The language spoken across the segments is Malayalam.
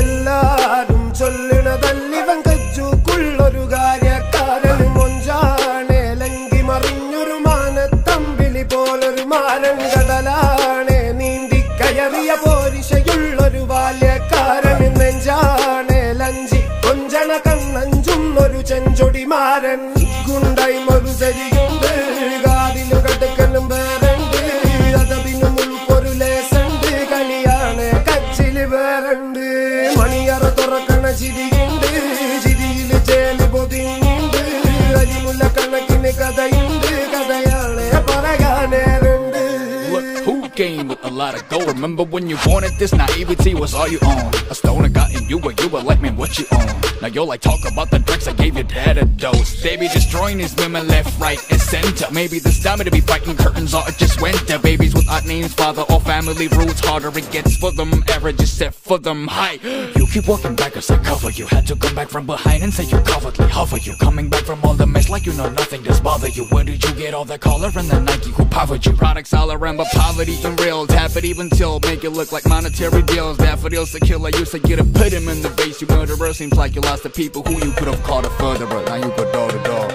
എല്ലാരും ചൊല്ലണതല്ലിവൻ കജ്ജുക്കുള്ളൊരു കാര്യക്കാരൻ മൊഞ്ചാണേ. ലങ്കി മറിഞ്ഞൊരു മാനത്തമ്പിളി പോലൊരു മാരൻ കടലാണേ. നീന്തി കയറിയ പോരിശയുള്ളൊരു ബാല്യക്കാരൻ നെഞ്ചാണേ. ലഞ്ചി കൊഞ്ചണ കണ്ണഞ്ചും ഒരു ചെഞ്ചൊടി മാരൻ. ഗുണ്ടായി ഒരു ശരിയുണ്ട് came with a lot of gold? Remember when you wanted this naivety was all you own? A stone I got in you, but you were like, man, what you own? Now you're like, talk about the drinks I gave you, dad a dose. They be destroying these women left, right, and center. Maybe this time to be fighting curtains or it just winter. Babies with odd names, father or family roots, harder it gets for them. Average is set for them high. You keep walking back as I cover you. Had to come back from behind and say you're cowardly hover you. Coming back from all the mess you know nothing does bother you. Where did you get all that color and the Nike? Who powered you? Products all around but poverty and real. Tap it even till make it look like monetary deals Daffodils to kill I used to get a put him in the base. You murderer, seems like you lost the people who you could have called a furtherer. Now you go door to door.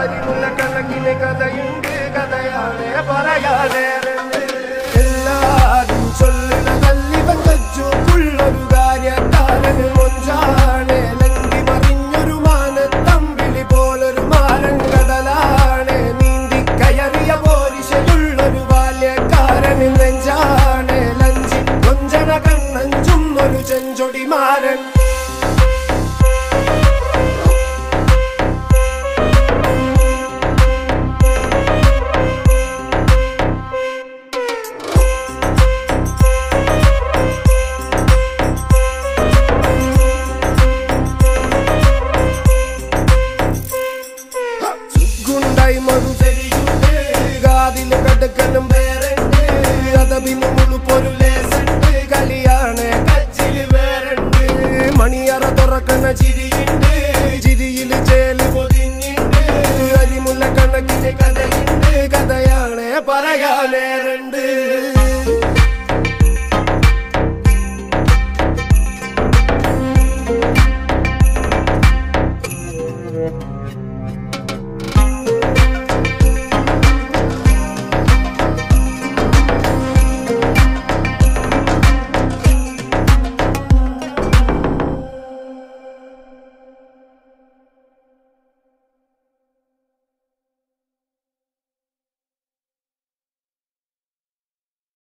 ചേൽ കണക്കിന് കഥയുണ്ട് കഥയാണ് മാനത്തമ്പിളി പോലൊരു നീന്തി കയറിയ കൊഞ്ചന ചെഞ്ചൊടി മാരൻ. ഗുണ്ടായി മറു ശരിയുണ്ട് കാതിൽ കടുക്കലും വേറുണ്ട്. അതപിനും ഉളുപ്പൊരു ലേസുണ്ട് കളിയാണ് കച്ചിൽ വേറുണ്ട്. മണിയറ തുറക്കണ ചിരിയുണ്ട്. ചിരിയിൽ ചേൽ പൊതിഞ്ഞുണ്ട്. അരിമുല്ല കണക്കിന് കഥയുണ്ട്. കഥയാണ് പറയാനേറുണ്ട്.